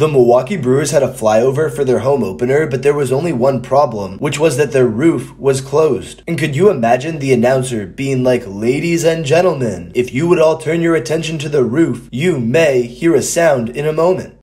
The Milwaukee Brewers had a flyover for their home opener, but there was only one problem, which was that their roof was closed. And could you imagine the announcer being like, ladies and gentlemen, if you would all turn your attention to the roof, you may hear a sound in a moment.